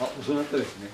あ、遅なったですね。